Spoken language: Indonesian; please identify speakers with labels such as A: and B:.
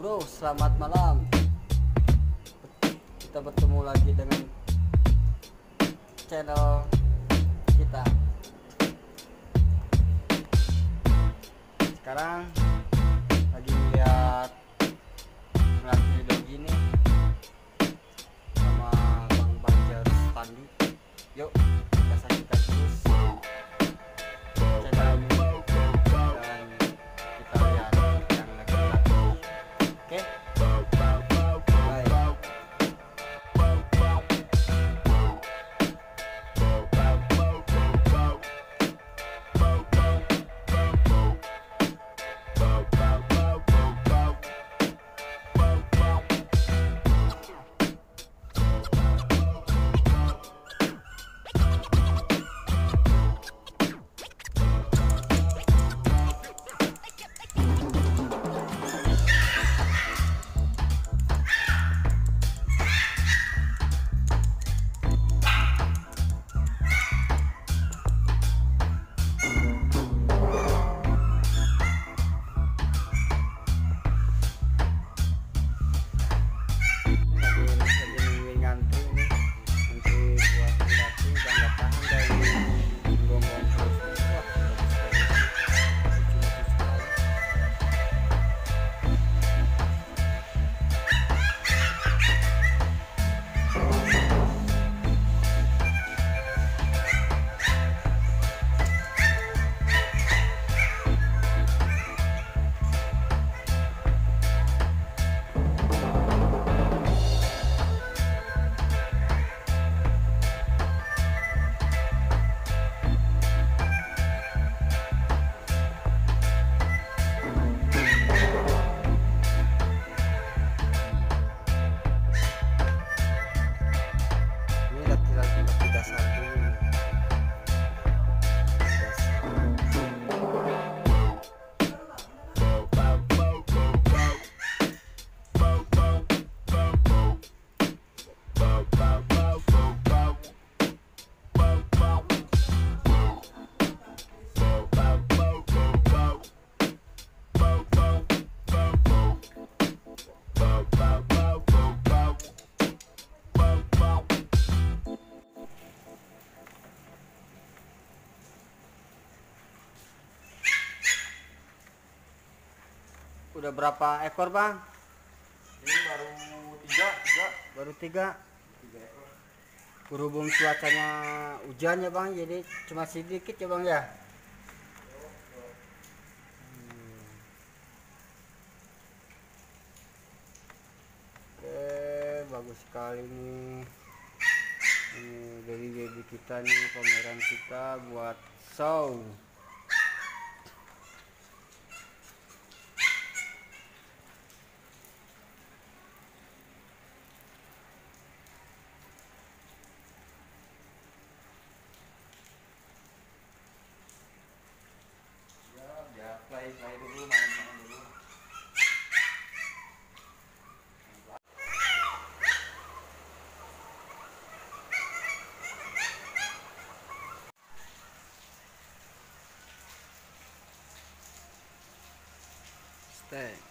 A: bro, selamat malam. Kita bertemu lagi dengan channel kita. Sekarang lagi lihat ngeliat video gini sama Bang Banjar Pandi. Yuk, udah berapa ekor bang
B: Ini baru tiga, tiga,
A: baru tiga
B: tiga ekor.
A: berhubung cuacanya hujan ya bang jadi cuma sedikit ya bang ya Hmm. oke bagus sekali nih ini dari baby kita nih pameran kita buat show thing.